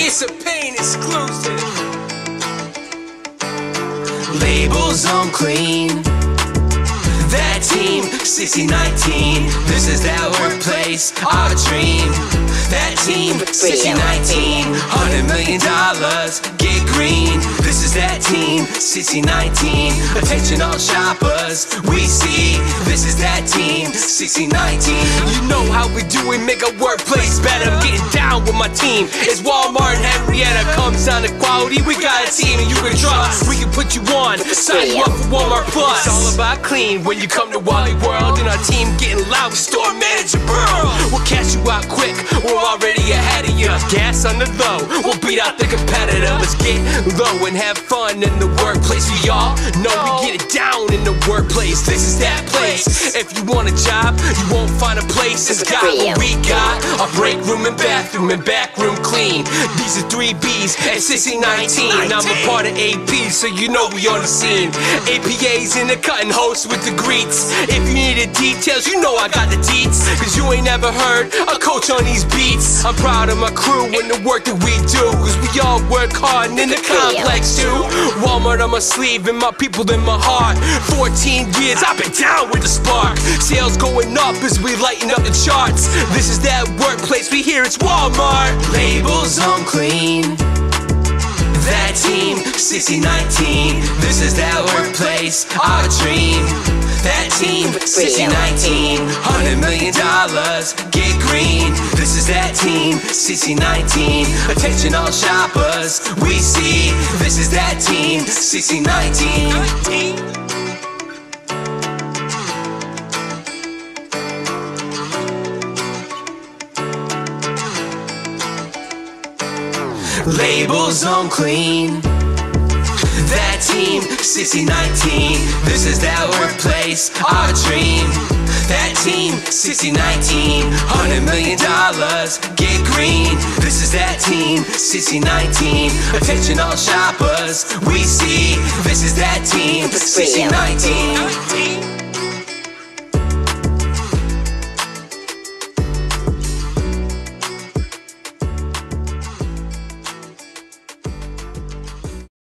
It's a Payne exclusive. Labels on clean. That team, 6019. This is that workplace, our dream. That team, 6019. Hundred million dollars, get green. This is that team, 6019. Attention all shoppers, we see. This is that team, 6019. You know how we do it, make a workplace better. Getting down with my team. It's Walmart and Henrietta. Comes down to quality, we got a team and you can trust. We can put you on, sign you up for Walmart Plus. It's all about clean when you come to Wally World. And our team getting loud, with store manager Burl. We'll catch you out quick, we're already ahead of you. Gas on the low, we'll beat out the competitor. Let's get low and have fun in the workplace. We all know we get it down in the workplace. This is that place. If you want a job, you won't find a place. It's got what we got. Break room and bathroom and back room clean. These are three B's at 6019. I'm a part of AP, so you know we on the scene. APA's in the cutting host with the greets. If you need the details, you know I got the deets. Cause you ain't never heard a coach on these beats. I'm proud of my crew and the work that we do. Cause we all work hard and in the complex too. Walmart on my sleeve and my people in my heart. 14 years, I've been down with the spark. Sales going up as we lighten up the charts. This is that workplace we hear it's Walmart. Labels on clean. That team, 6019. This is that workplace, our dream. That team, 6019. Hundred million dollars, get green. This is that team, 6019. Attention all shoppers, we see. This is that team, 6019. Labels on clean. That team, 6019. This is that workplace, our dream. That team, 6019. Hundred million dollars, get green. This is that team, 6019. Attention all shoppers, we see. This is that team, 6019.